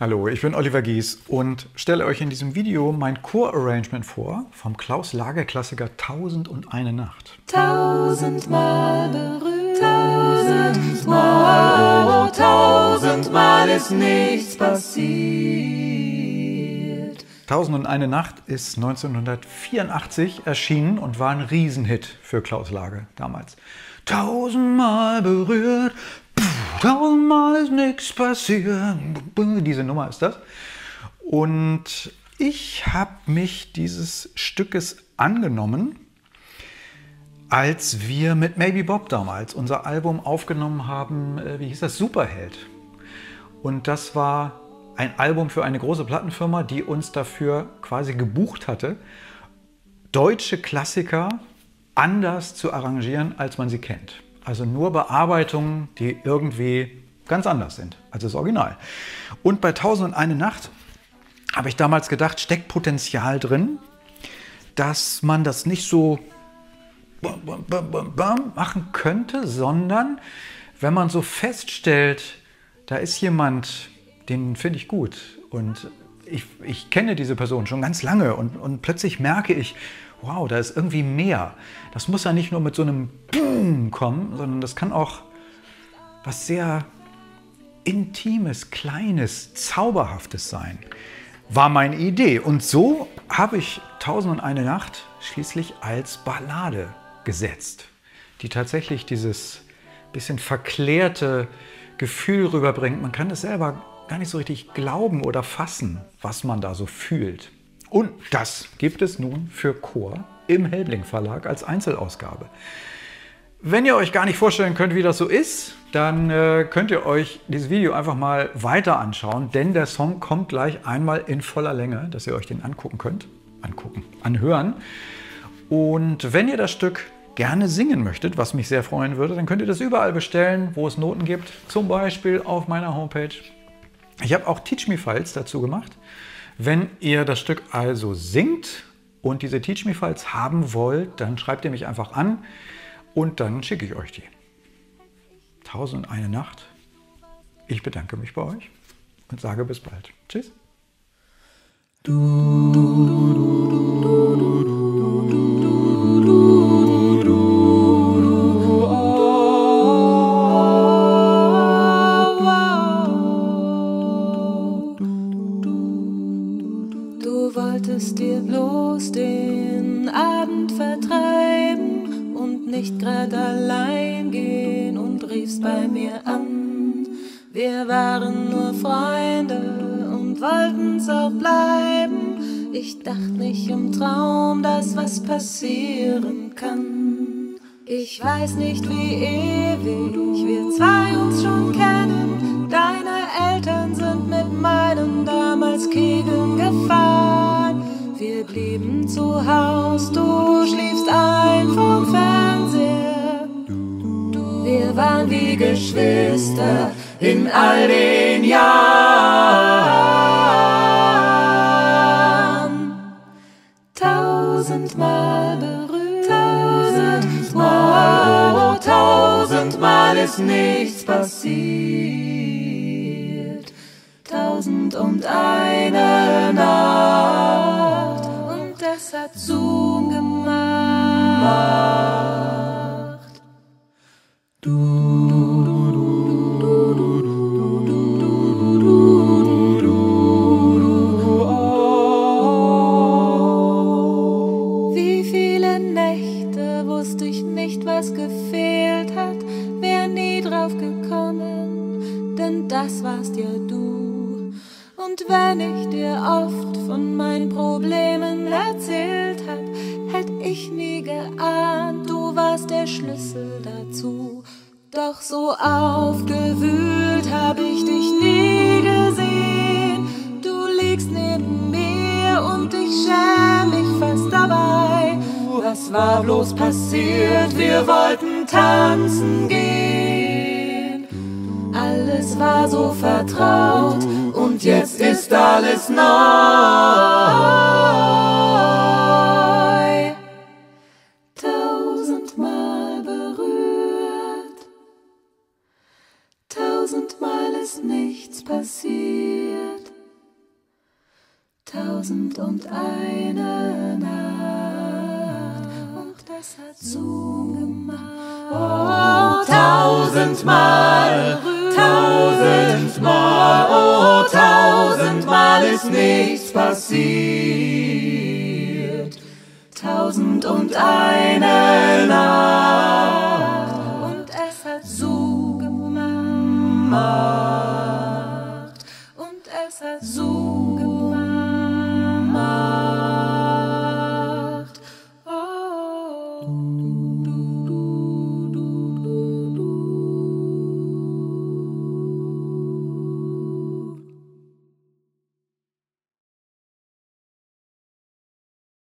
Hallo, ich bin Oliver Gies und stelle euch in diesem Video mein Chor-Arrangement vor vom Klaus Lager Klassiker Tausend und eine Nacht. Tausendmal berührt, tausendmal, oh, tausendmal ist nichts passiert. Tausend und eine Nacht ist 1984 erschienen und war ein Riesenhit für Klaus Lager damals. Tausendmal berührt, Tausendmal ist nichts passiert. Diese Nummer ist das. Und ich habe mich dieses Stückes angenommen, als wir mit Maybe Bob damals unser Album aufgenommen haben, äh, wie hieß das, Superheld. Und das war ein Album für eine große Plattenfirma, die uns dafür quasi gebucht hatte, deutsche Klassiker anders zu arrangieren, als man sie kennt. Also nur Bearbeitungen, die irgendwie ganz anders sind als das Original. Und bei Tausend und eine Nacht habe ich damals gedacht, steckt Potenzial drin, dass man das nicht so machen könnte, sondern wenn man so feststellt, da ist jemand, den finde ich gut und ich, ich kenne diese Person schon ganz lange und, und plötzlich merke ich, wow, da ist irgendwie mehr. Das muss ja nicht nur mit so einem Boom kommen, sondern das kann auch was sehr Intimes, Kleines, Zauberhaftes sein. War meine Idee. Und so habe ich Tausend und eine Nacht schließlich als Ballade gesetzt, die tatsächlich dieses bisschen verklärte Gefühl rüberbringt. Man kann es selber gar nicht so richtig glauben oder fassen, was man da so fühlt. Und das gibt es nun für Chor im Helbling Verlag als Einzelausgabe. Wenn ihr euch gar nicht vorstellen könnt, wie das so ist, dann äh, könnt ihr euch dieses Video einfach mal weiter anschauen, denn der Song kommt gleich einmal in voller Länge, dass ihr euch den angucken könnt. Angucken, anhören. Und wenn ihr das Stück gerne singen möchtet, was mich sehr freuen würde, dann könnt ihr das überall bestellen, wo es Noten gibt, zum Beispiel auf meiner Homepage. Ich habe auch Teach Me Files dazu gemacht. Wenn ihr das Stück also singt und diese Teach Me Files haben wollt, dann schreibt ihr mich einfach an und dann schicke ich euch die. Tausend eine Nacht. Ich bedanke mich bei euch und sage bis bald. Tschüss. Du, wolltest dir bloß den Abend vertreiben und nicht grad allein gehen und riefst bei mir an. Wir waren nur Freunde und wollten's auch bleiben. Ich dachte nicht im Traum, dass was passieren kann. Ich weiß nicht, wie ewig wir zwei uns schon kennen. Deine Eltern sind mit meinen damals gefahren. Wir blieben zu Haus, du schliefst ein vom Fernseher. Wir waren wie Geschwister in all den Jahren. Tausendmal berührt, tausendmal, oh, tausendmal ist nichts passiert. Tausend und eine Nacht das hat Zoom gemacht. Was gefehlt hat, wär nie drauf gekommen, denn das warst ja du. Und wenn ich dir oft von meinen Problemen erzählt hab, hätt ich nie geahnt, du warst der Schlüssel dazu. Doch so aufgewühlt hab ich dich nie gesehen. Du liegst neben mir und ich schäm mich fast dabei. Was war bloß passiert? Wir wollten tanzen gehen. Alles war so vertraut jetzt ist alles neu. Tausendmal berührt, tausendmal ist nichts passiert. tausend und eine Nacht und das hat Zoom gemacht. Oh, tausendmal, tausendmal, oh, tausendmal ist nichts passiert. Tausend und eine Nacht und es hat so gemacht